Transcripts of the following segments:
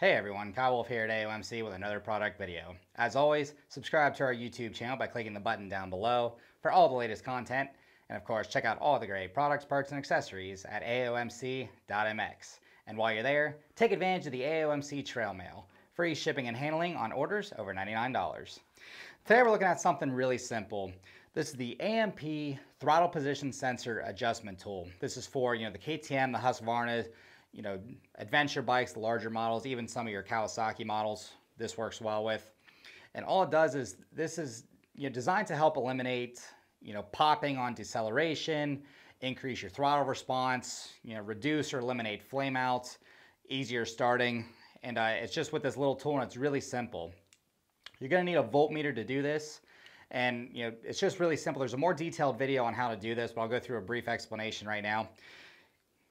Hey everyone, Kyle Wolf here at AOMC with another product video. As always, subscribe to our YouTube channel by clicking the button down below for all the latest content. And of course, check out all the great products, parts, and accessories at aomc.mx. And while you're there, take advantage of the AOMC Trail Mail, free shipping and handling on orders over $99. Today we're looking at something really simple. This is the AMP throttle position sensor adjustment tool. This is for you know the KTM, the Husqvarna, you know, adventure bikes, the larger models, even some of your Kawasaki models, this works well with. And all it does is, this is you know, designed to help eliminate, you know, popping on deceleration, increase your throttle response, you know, reduce or eliminate flameouts, easier starting. And uh, it's just with this little tool and it's really simple. You're gonna need a voltmeter to do this. And you know, it's just really simple. There's a more detailed video on how to do this, but I'll go through a brief explanation right now.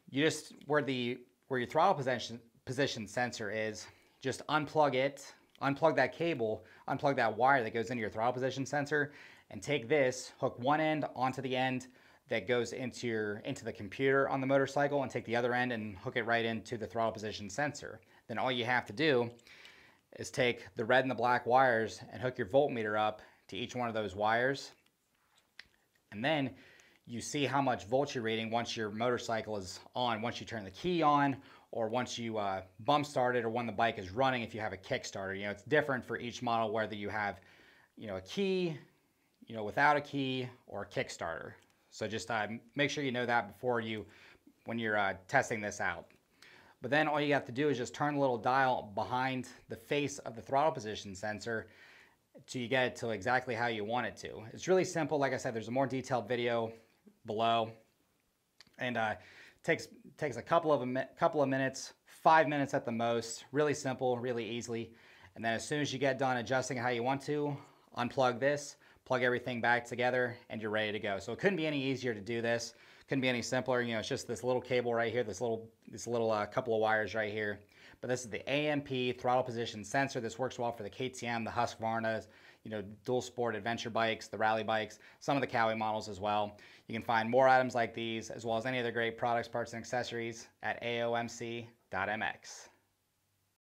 You just, where the where your throttle position, position sensor is, just unplug it, unplug that cable, unplug that wire that goes into your throttle position sensor, and take this, hook one end onto the end that goes into your into the computer on the motorcycle, and take the other end and hook it right into the throttle position sensor. Then all you have to do is take the red and the black wires and hook your voltmeter up to each one of those wires. And then you see how much volt you're reading once your motorcycle is on, once you turn the key on, or once you uh, bump start it, or when the bike is running if you have a Kickstarter. You know, it's different for each model whether you have, you know, a key, you know, without a key, or a Kickstarter. So just uh, make sure you know that before you, when you're uh, testing this out. But then all you have to do is just turn the little dial behind the face of the throttle position sensor till you get it to exactly how you want it to. It's really simple. Like I said, there's a more detailed video below. And uh, takes takes a couple of a couple of minutes, five minutes at the most. Really simple, really easily. And then as soon as you get done adjusting how you want to, unplug this, plug everything back together, and you're ready to go. So it couldn't be any easier to do this. Couldn't be any simpler. You know, it's just this little cable right here, this little this little uh, couple of wires right here. But this is the AMP throttle position sensor. This works well for the KTM, the Husqvarnas, you know, dual sport adventure bikes, the rally bikes, some of the Kawi models as well. You can find more items like these, as well as any other great products, parts, and accessories at aomc.mx.